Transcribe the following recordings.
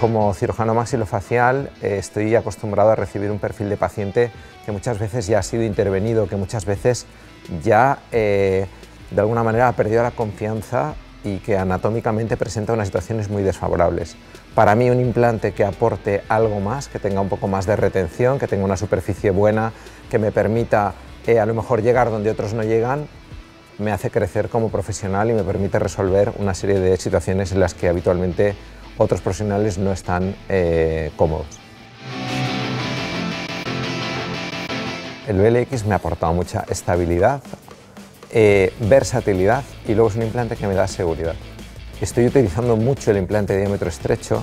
Como cirujano maxilofacial eh, estoy acostumbrado a recibir un perfil de paciente que muchas veces ya ha sido intervenido, que muchas veces ya eh, de alguna manera ha perdido la confianza y que anatómicamente presenta unas situaciones muy desfavorables. Para mí un implante que aporte algo más, que tenga un poco más de retención, que tenga una superficie buena, que me permita eh, a lo mejor llegar donde otros no llegan, me hace crecer como profesional y me permite resolver una serie de situaciones en las que habitualmente otros profesionales no están eh, cómodos. El BLX me ha aportado mucha estabilidad, eh, versatilidad y luego es un implante que me da seguridad. Estoy utilizando mucho el implante de diámetro estrecho,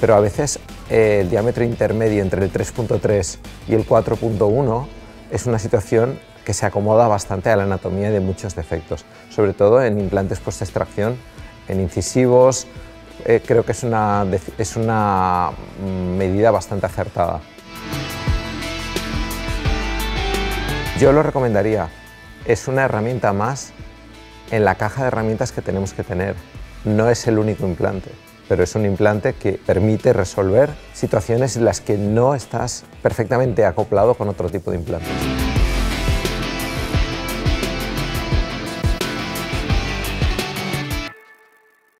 pero a veces eh, el diámetro intermedio entre el 3.3 y el 4.1 es una situación que se acomoda bastante a la anatomía de muchos defectos, sobre todo en implantes post-extracción, en incisivos, eh, creo que es una, es una medida bastante acertada. Yo lo recomendaría, es una herramienta más en la caja de herramientas que tenemos que tener. No es el único implante, pero es un implante que permite resolver situaciones en las que no estás perfectamente acoplado con otro tipo de implantes.